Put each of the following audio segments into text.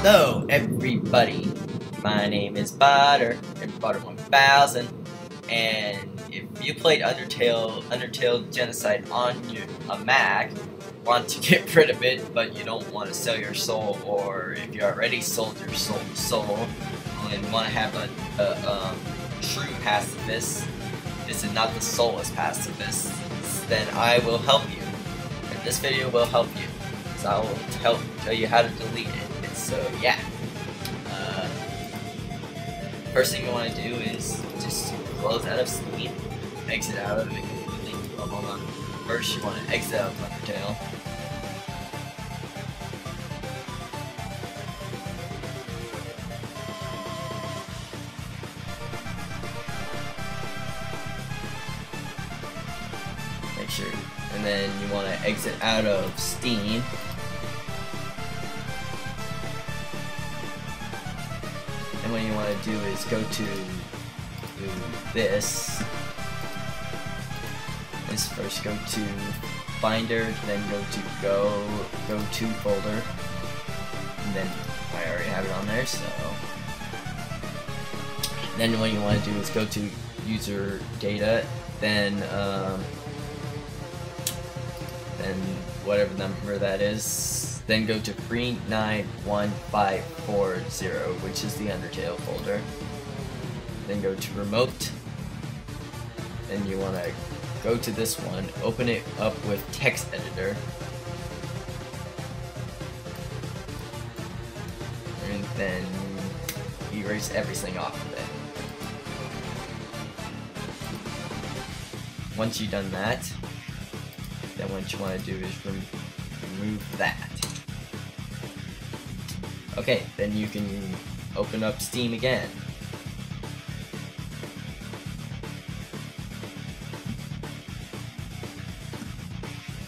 Hello, everybody. My name is Butter, and Butter 1000. And if you played Undertale, Undertale Genocide on your, a Mac, want to get rid of it, but you don't want to sell your soul, or if you already sold your soul, soul and want to have a, a um, true pacifist, this is not the soulless pacifist, then I will help you. And this video will help you. So I will tell, tell you how to delete it. And So yeah. Uh, first thing you want to do is just close out of Steam, exit out of it completely. Oh, hold on. First you want to exit out of Undertale. And then you want to exit out of Steam. And what you want to do is go to, this. This first go to Finder, then go to Go, Go to folder. And then I already have it on there, so. Then what you want to do is go to user data, then um, then whatever number that is, then go to 3915540, which is the Undertale folder. Then go to remote. Then you want to go to this one, open it up with text editor. And then erase everything off of it. Once you've done that, then what you want to do is rem remove that. Okay, then you can open up Steam again.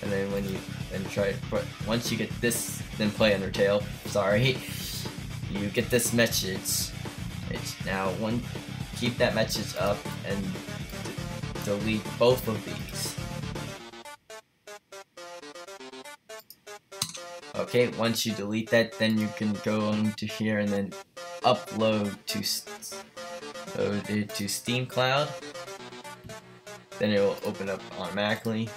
And then when you then try put once you get this then play Undertale, sorry, you get this message. It's now one keep that message up and delete both of these. Okay, once you delete that, then you can go into here and then upload to it to Steam Cloud. Then it will open up automatically.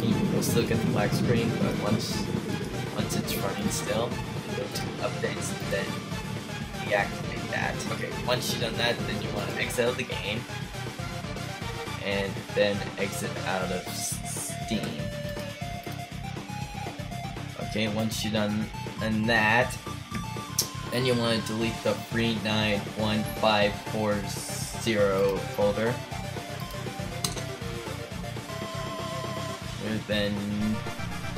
You'll still get the black screen, but once once it's running still, go to updates, and then deactivate that. Okay, once you've done that, then you want to exit out of the game, and then exit out of Steam. Okay, once you're done and that, then you want to delete the 3915540 folder. And then,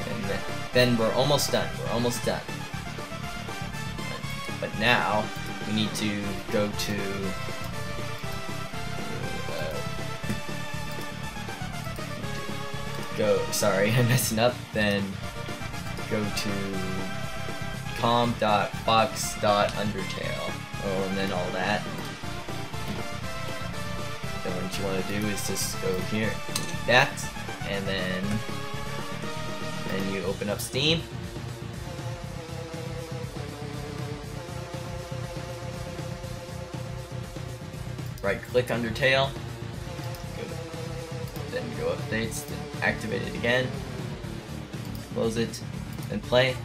and then we're almost done. We're almost done. But now we need to go to uh, go. Sorry, I'm messing up. Then go to com.fox.undertale. Oh, and then all that. Then what you want to do is just go here, that, and then then you open up Steam. Right click Undertale. Go then go updates, then activate it again. Close it, and play.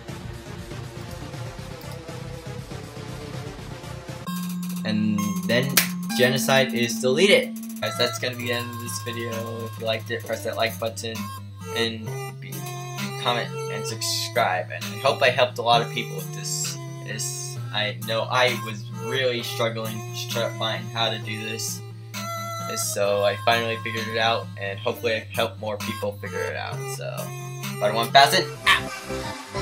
And then genocide is deleted. Guys, that's gonna be the end of this video. If you liked it, press that like button and be, comment and subscribe. And I hope I helped a lot of people with this. This I know I was really struggling to to find how to do this. So I finally figured it out, and hopefully I help more people figure it out. So, Butter 1000 out!